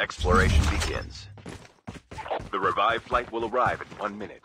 Exploration begins. The revived flight will arrive in one minute.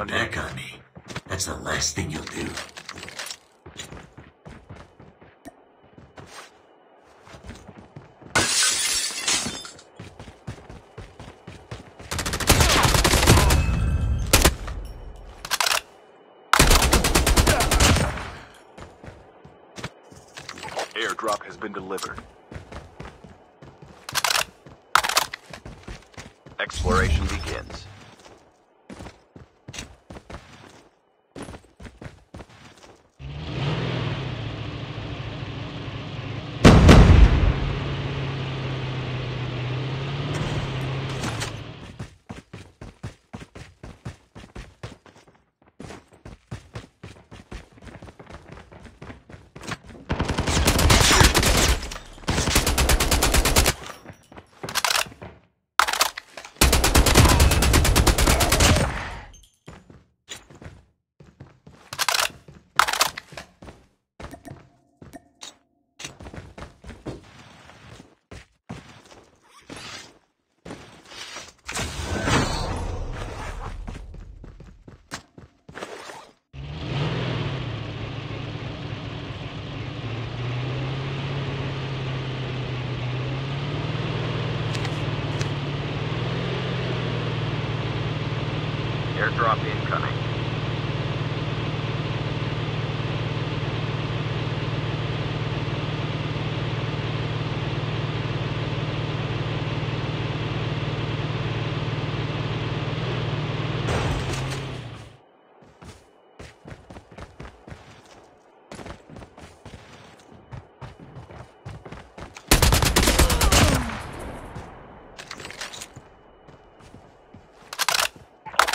your back on me. That's the last thing you'll do. Airdrop has been delivered. Exploration begins. Airdrop incoming.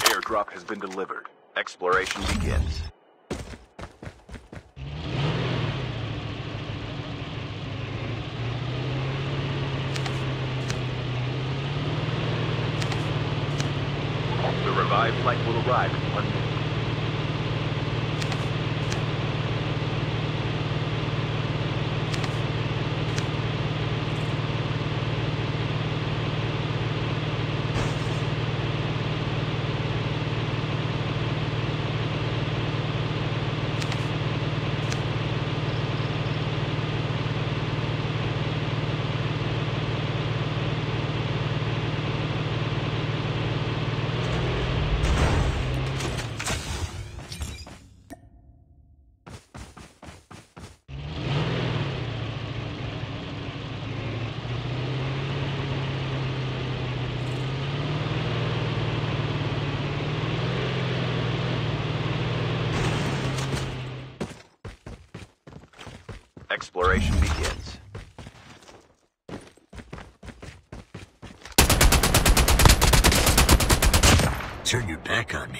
Airdrop has been delivered. Exploration begins. The revived flight will arrive in one minute. Exploration begins. Turn your back on me.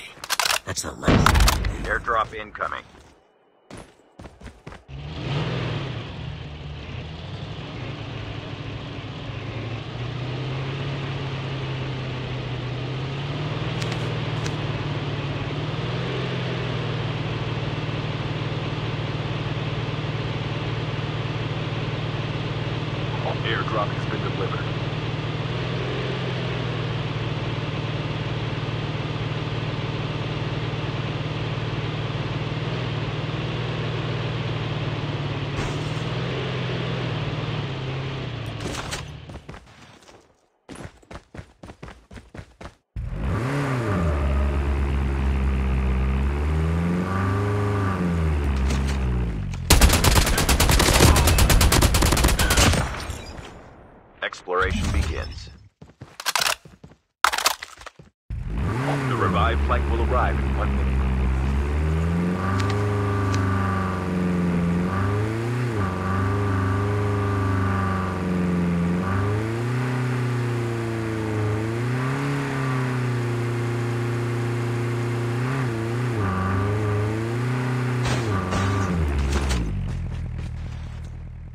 That's the last. Airdrop incoming. Airdrop has been delivered. Exploration begins. The revived flight will arrive in one minute.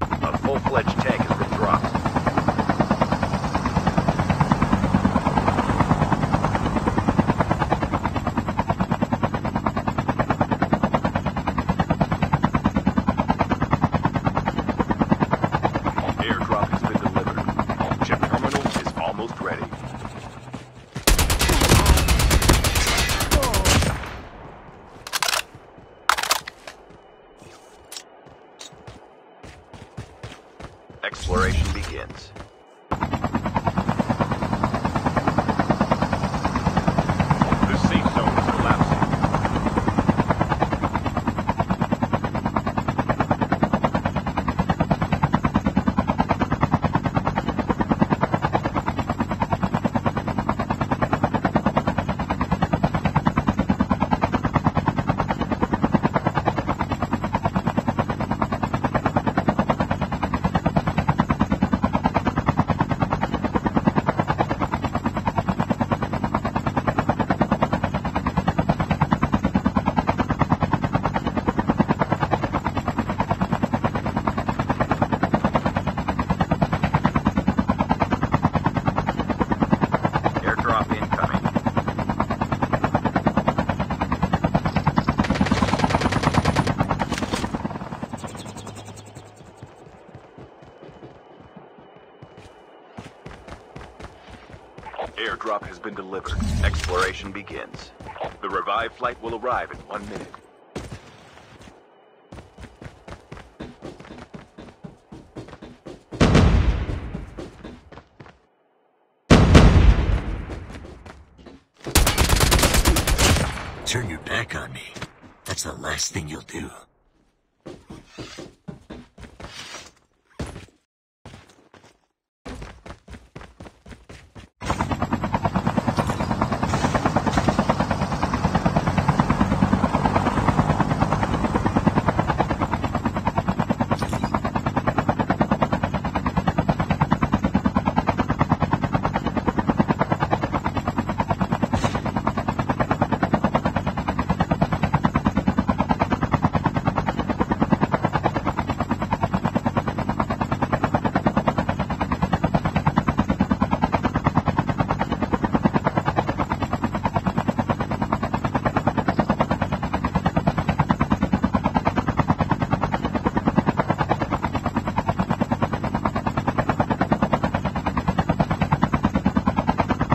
A full-fledged been delivered. Exploration begins. The revived flight will arrive in one minute. Turn your back on me. That's the last thing you'll do.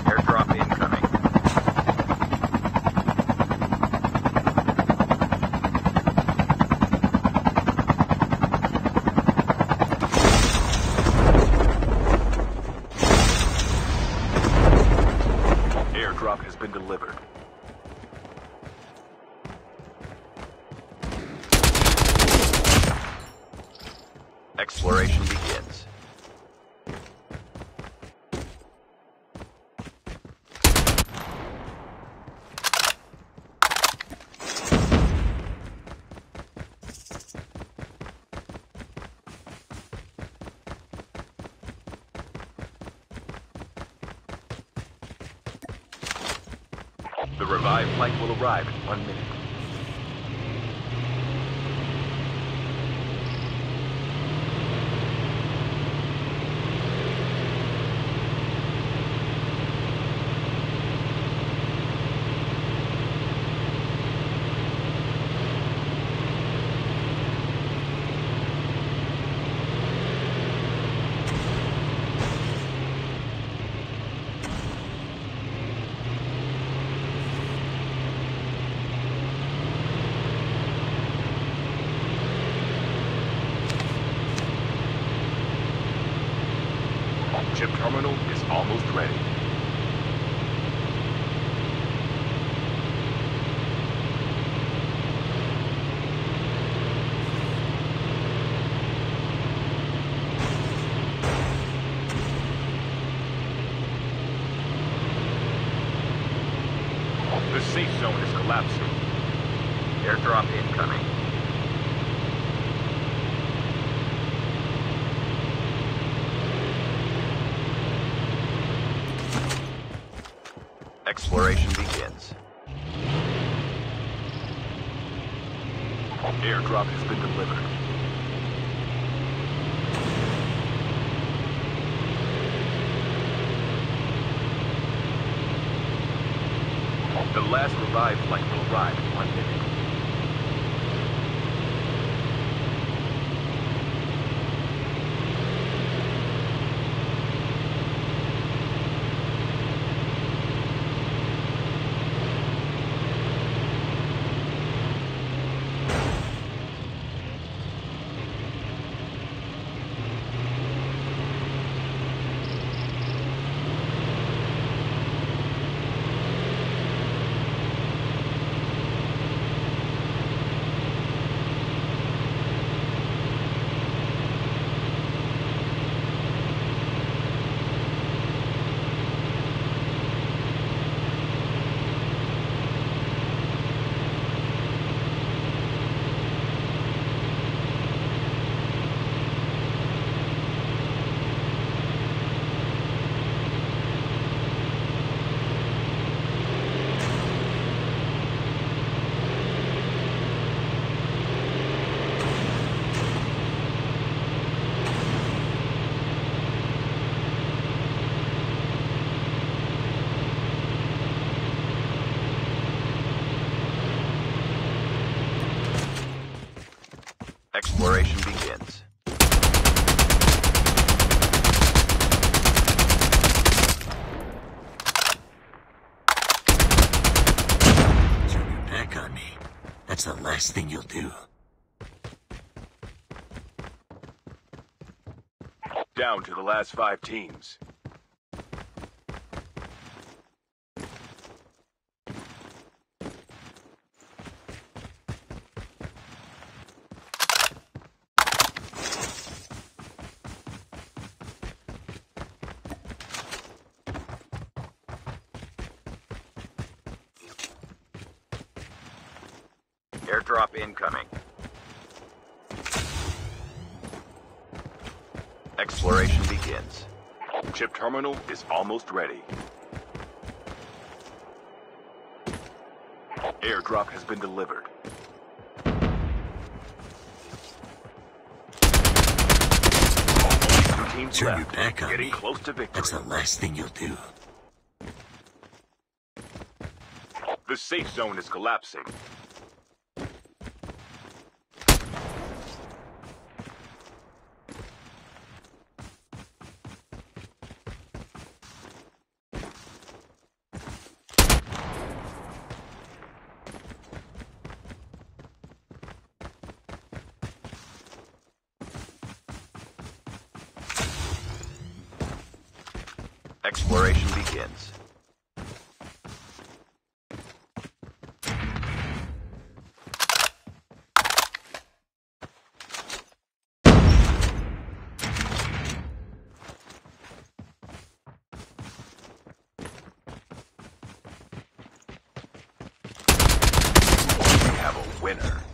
Airdrop incoming. Airdrop has been delivered. Exploration begins. The revived flight will arrive in one minute. Chip terminal is almost ready. The safe zone is collapsing. Airdrop incoming. Exploration begins. Has been delivered. The last revived flight will arrive in one minute. Exploration begins. Turn your back on me. That's the last thing you'll do. Down to the last five teams. Airdrop incoming. Exploration begins. Chip terminal is almost ready. Airdrop has been delivered. Turn your back on Getting me. close to victory. That's the last thing you'll do. The safe zone is collapsing. Exploration begins. We have a winner.